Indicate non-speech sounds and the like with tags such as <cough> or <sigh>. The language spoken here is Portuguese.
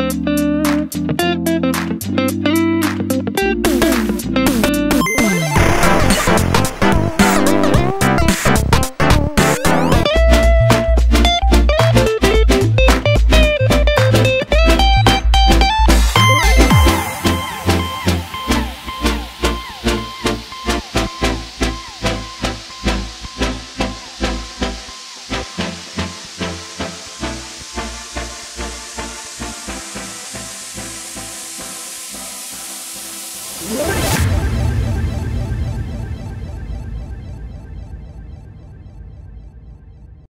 Música Yeah. <laughs>